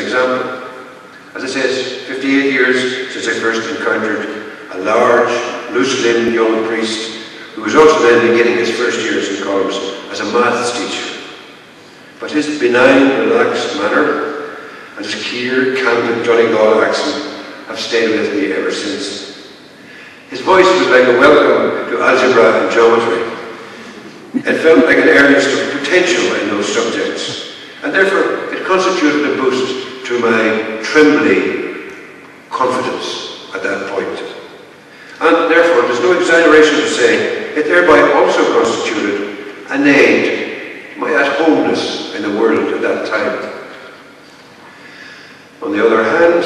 example. As I said, 58 years since I first encountered a large, loose-limbed young priest who was also then beginning his first years in Columb's as a maths teacher. But his benign, relaxed manner and his clear, candid Donegal accent have stayed with me ever since. His voice was like a welcome to algebra and geometry. It felt like an earnest of potential in those subjects, and therefore it constituted a boost to my trembling confidence at that point. And therefore, there's no exaggeration to say it thereby also constituted an aid to my at-homeness in the world at that time. On the other hand,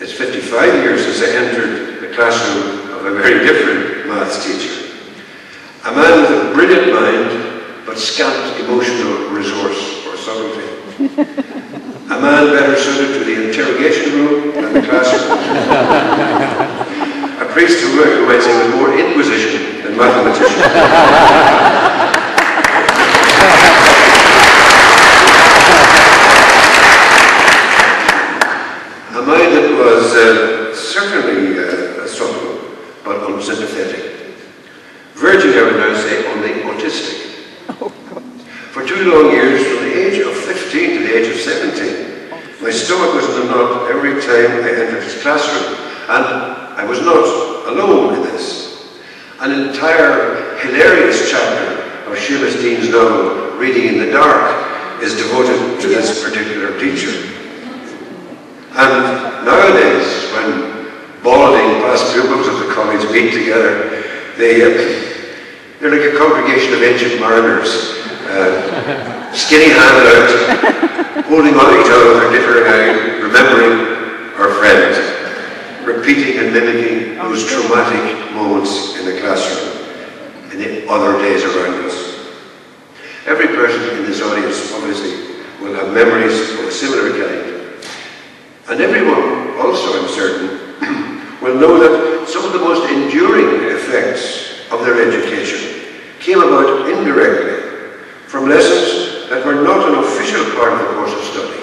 it's 55 years since I entered the classroom of a very different maths teacher. A man with a brilliant mind, but scant emotional resource or subtlety. A man better suited to the interrogation room than the classroom. a priest who, might say was more inquisition than mathematician. A man that was uh, certainly uh, unsympathetic. Verging, I would now say, on the autistic. Oh, For two long years, from the age of 15 to the age of 17, my stomach was in a knot every time I entered his classroom, and I was not alone in this. An entire hilarious chapter of Seamus Deane's novel, Reading in the Dark, is devoted to this particular teacher. And nowadays, when balding past pupils of the college meet together, they, uh, they're like a congregation of ancient mariners, uh, skinny handed out, holding on each other differing eye, remembering friends, repeating and mimicking those traumatic moments in the classroom, in the other days around us. Every person in this audience, obviously, will have memories of a similar kind. And everyone, also I'm certain, will know that some of the most enduring effects of their education came about indirectly from lessons that were not an official part of the course of study,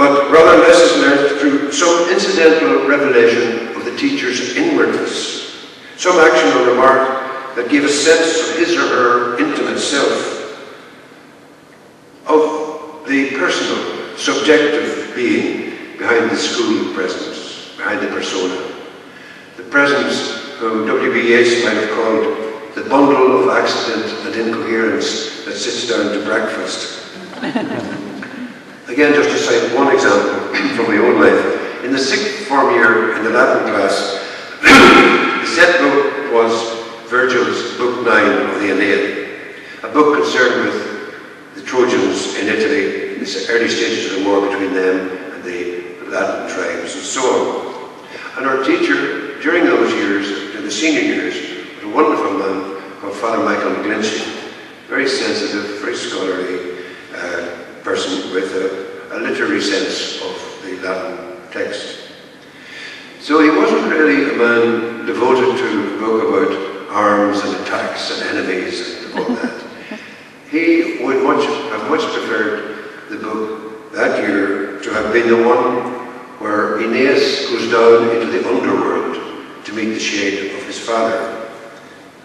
but rather lessons learned through some incidental revelation of the teacher's inwardness, some action or remark that gave a sense of his or her intimate self, of the personal, subjective being behind the school presence, behind the persona. The presence whom W.B. Yeats might have called the bundle of accident and incoherence that sits down to breakfast. Again, just to cite one example from my own life. In the sixth form year in the Latin class, the set book was Virgil's Book 9 of the Aeneid, a book concerned with the Trojans in Italy, in the early stages of the war between them and the Latin tribes and so on. And our teacher during those years, in the senior years, was a wonderful man called Father Michael McGlinchey. Very sensitive, very scholarly uh, person with a, a literary sense of the Latin text. So he wasn't really a man devoted to a book about arms and attacks and enemies and all that. he would much have much preferred the book that year to have been the one where Aeneas goes down into the underworld to meet the shade of his father.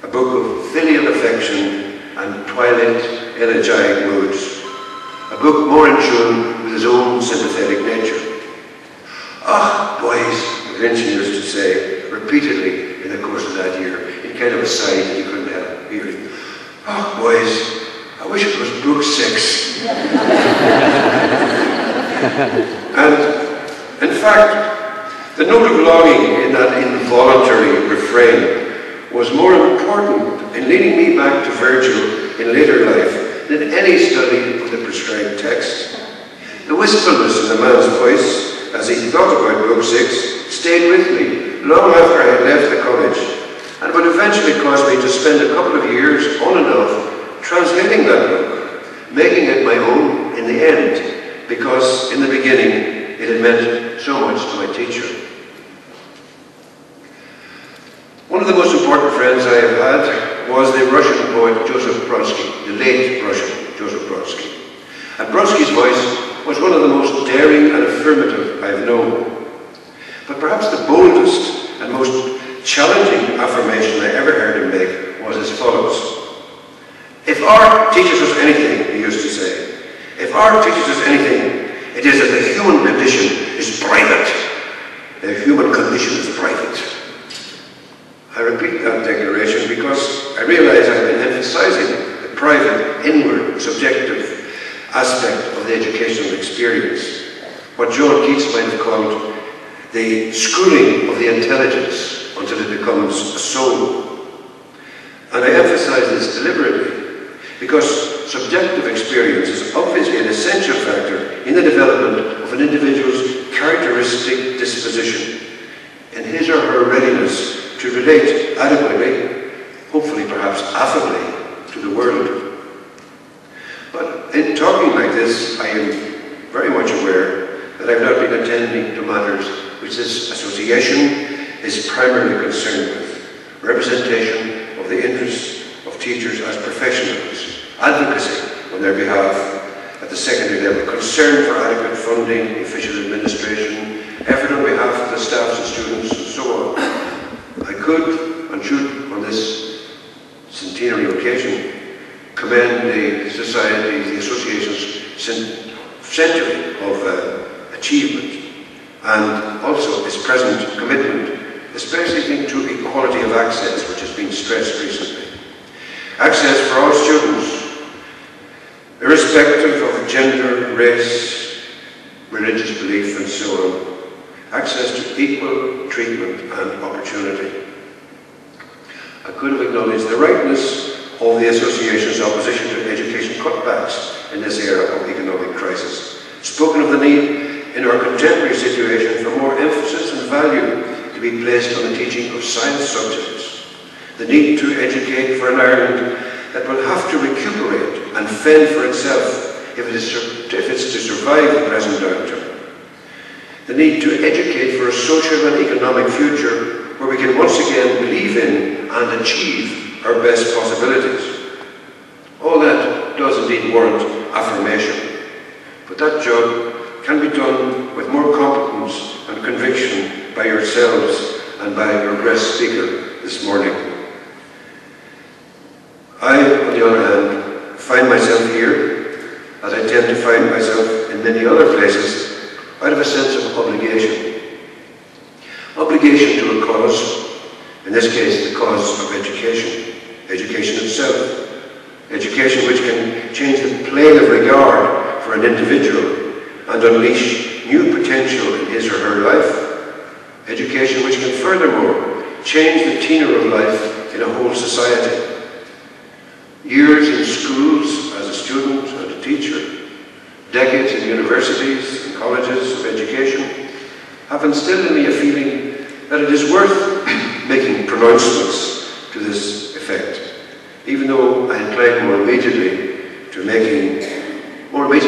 A book of filial affection and twilight elegiac moods. A book more in tune with his own sympathetic nature. Ah, boys, Vincent used to say repeatedly in the course of that year, in kind of a sigh that you couldn't help hearing. Ah, boys, I wish it was book six. and in fact, the note of longing in that involuntary refrain was more important in leading me back to Virgil in later life than any study of the prescribed text. The wistfulness in the man's voice as he thought about Book 6 stayed with me long after I had left the college and would eventually cause me to spend a couple of years on and off translating that book, making it my own in the end, because in the beginning it had meant so much to my teacher. One of the most important friends I have had was the Russian poet Joseph Brodsky, the late Russian Joseph Brodsky. And Brodsky's voice was one of the most daring and affirmative I have known. But perhaps the boldest and most challenging affirmation I ever heard him make was as follows. If art teaches us anything, he used to say, if art teaches us anything, it is that the human condition is private. The human condition is private. I repeat that declaration because I realize I've been emphasizing the private, inward, subjective aspect of the educational experience. What John Keats might have called the schooling of the intelligence until it becomes a soul. And I emphasize this deliberately because subjective experience is obviously an essential factor in the development of an individual's characteristic disposition, in his or her readiness to relate adequately, hopefully perhaps affably, to the world. But in talking like this, I am very much aware that I've not been attending to matters which this association is primarily concerned with. Representation of the interests of teachers as professionals, advocacy on their behalf at the secondary level, concern for adequate funding, efficient administration, effort on behalf of the staffs and students, and so on. I could and should, on this centenary occasion, commend the Society, the Association's century of uh, achievement and also its present commitment, especially to equality of access, which has been stressed recently. Access for all students, irrespective of gender, race, religious belief, and so on access to equal treatment and opportunity. I could have acknowledged the rightness of the Association's opposition to education cutbacks in this era of economic crisis, spoken of the need in our contemporary situation for more emphasis and value to be placed on the teaching of science subjects, the need to educate for an Ireland that will have to recuperate and fend for itself if it is, if it's to survive the present downturn. The need to educate for a social and economic future where we can once again believe in and achieve our best possibilities. All that does indeed warrant affirmation, but that job can be done with more competence and conviction by yourselves and by your guest speaker this morning. I, on the other hand, find myself here, as I tend to find myself in many other places, out of a sense of obligation. Obligation to a cause, in this case the cause of education, education itself. Education which can change the plane of regard for an individual and unleash new potential in his or her life. Education which can furthermore change the tenor of life in a whole society. Years in schools as a student and a teacher, decades in universities and colleges of education have instilled in me a feeling that it is worth making pronouncements to this effect, even though I incline more immediately to making more immediately